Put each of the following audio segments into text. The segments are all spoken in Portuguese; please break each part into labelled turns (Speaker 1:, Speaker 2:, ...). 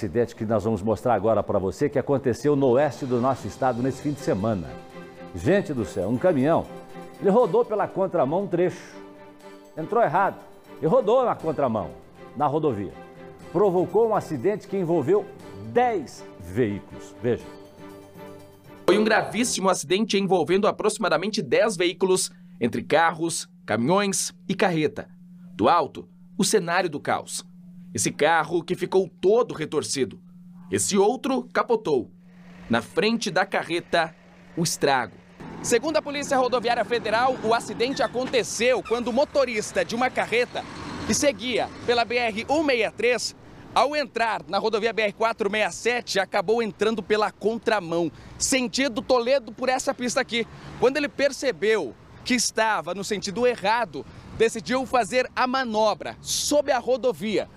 Speaker 1: acidente que nós vamos mostrar agora para você, que aconteceu no oeste do nosso estado nesse fim de semana. Gente do céu, um caminhão, ele rodou pela contramão um trecho. Entrou errado e rodou na contramão, na rodovia. Provocou um acidente que envolveu 10 veículos. Veja.
Speaker 2: Foi um gravíssimo acidente envolvendo aproximadamente 10 veículos, entre carros, caminhões e carreta. Do alto, o cenário do caos. Esse carro que ficou todo retorcido. Esse outro capotou. Na frente da carreta, o estrago. Segundo a Polícia Rodoviária Federal, o acidente aconteceu quando o motorista de uma carreta que seguia pela BR-163, ao entrar na rodovia BR-467, acabou entrando pela contramão, sentido Toledo por essa pista aqui. Quando ele percebeu que estava no sentido errado, decidiu fazer a manobra sob a rodovia.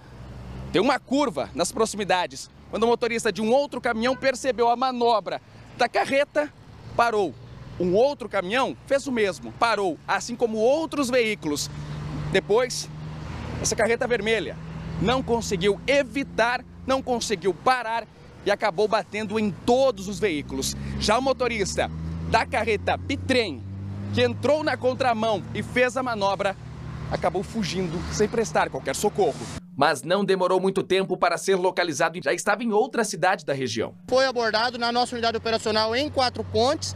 Speaker 2: Tem uma curva nas proximidades. Quando o motorista de um outro caminhão percebeu a manobra da carreta, parou. Um outro caminhão fez o mesmo, parou, assim como outros veículos. Depois, essa carreta vermelha não conseguiu evitar, não conseguiu parar e acabou batendo em todos os veículos. Já o motorista da carreta Bitrem, que entrou na contramão e fez a manobra, acabou fugindo sem prestar qualquer socorro. Mas não demorou muito tempo para ser localizado e já estava em outra cidade da região.
Speaker 3: Foi abordado na nossa unidade operacional em Quatro Pontes,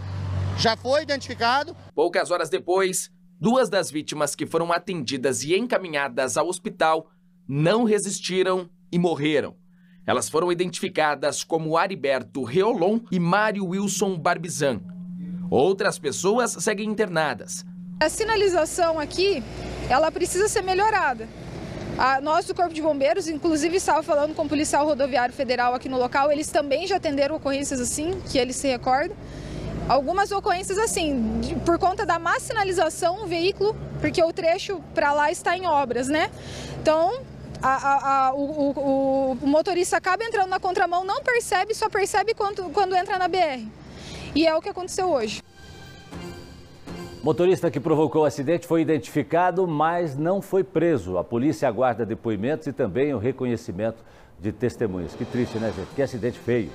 Speaker 3: já foi identificado.
Speaker 2: Poucas horas depois, duas das vítimas que foram atendidas e encaminhadas ao hospital não resistiram e morreram. Elas foram identificadas como Ariberto Reolon e Mário Wilson Barbizan. Outras pessoas seguem internadas.
Speaker 4: A sinalização aqui, ela precisa ser melhorada. A, nós do Corpo de Bombeiros, inclusive estava falando com o policial rodoviário federal aqui no local, eles também já atenderam ocorrências assim, que eles se recordam. Algumas ocorrências assim, de, por conta da má sinalização, o veículo, porque o trecho para lá está em obras, né? Então, a, a, a, o, o, o, motorista acaba entrando na contramão, não percebe, só percebe quando, quando entra na BR. E é o que aconteceu hoje.
Speaker 1: Motorista que provocou o acidente foi identificado, mas não foi preso. A polícia aguarda depoimentos e também o reconhecimento de testemunhas. Que triste, né, gente? Que acidente feio.